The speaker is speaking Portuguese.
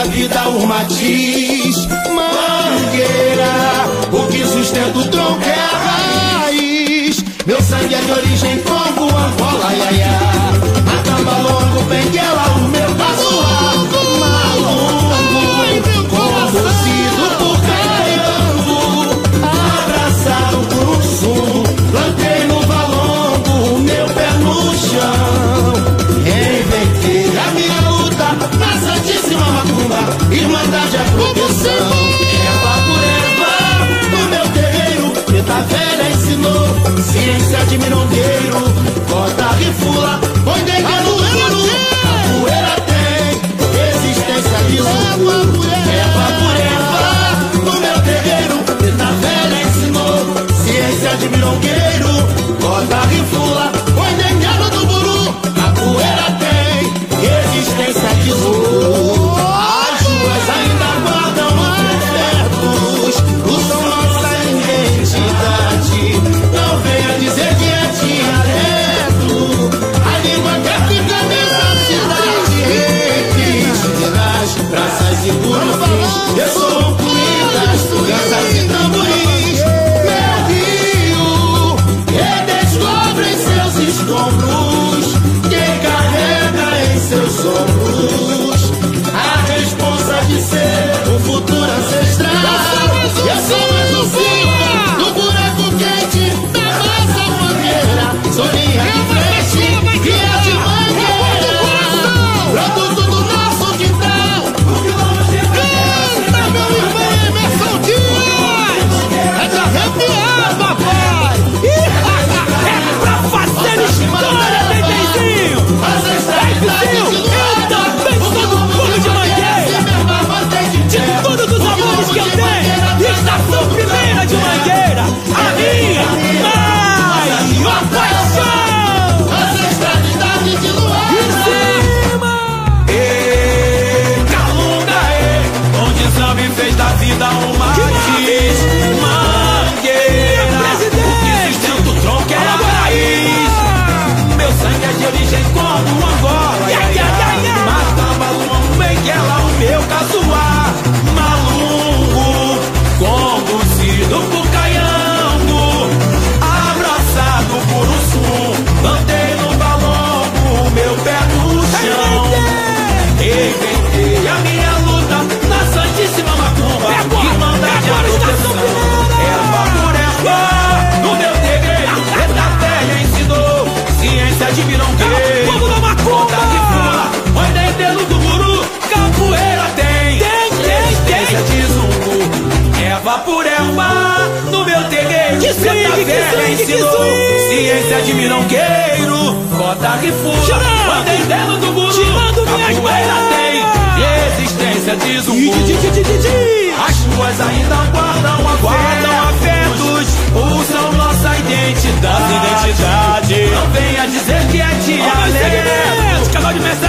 da vida o matiz. Mangueira, o que sustenta o tronco é a raiz. Meu sangue é de origem Congo, Angola, Yaya. Matamba longo, bem que ela mirongueiro, corta e fula, põe dentro no A poeira tem resistência de zumbu. Eva por Eva, no meu terreiro, na tá velha ensinou ciência de mirongueiro, corta e fula. Oh. pede-me, não queiro. Cota que fura, mandei dela do guru. Tirando minhas mãos. tem existência, diz o. As ruas ainda guardam, aguardam afetos. Usam nossa identidade. Não venha dizer que é tia. Canal de mestre,